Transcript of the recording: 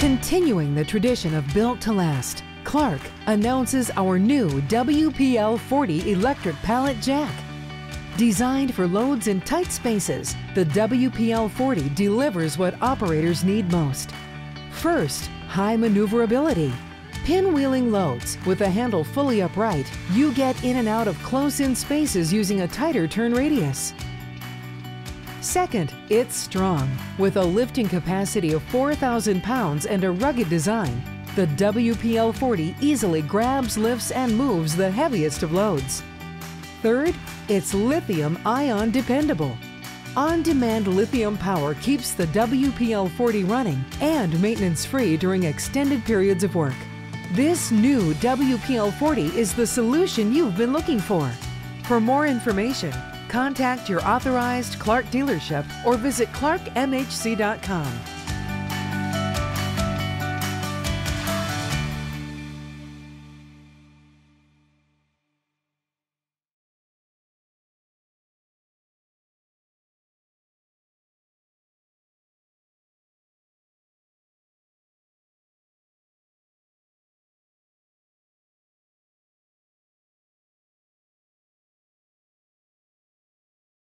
Continuing the tradition of built to last, Clark announces our new WPL 40 electric pallet jack. Designed for loads in tight spaces, the WPL 40 delivers what operators need most. First, high maneuverability. Pinwheeling loads with the handle fully upright, you get in and out of close-in spaces using a tighter turn radius. Second, it's strong. With a lifting capacity of 4,000 pounds and a rugged design, the WPL 40 easily grabs, lifts, and moves the heaviest of loads. Third, it's lithium ion dependable. On-demand lithium power keeps the WPL 40 running and maintenance-free during extended periods of work. This new WPL 40 is the solution you've been looking for. For more information, contact your authorized Clark dealership or visit clarkmhc.com.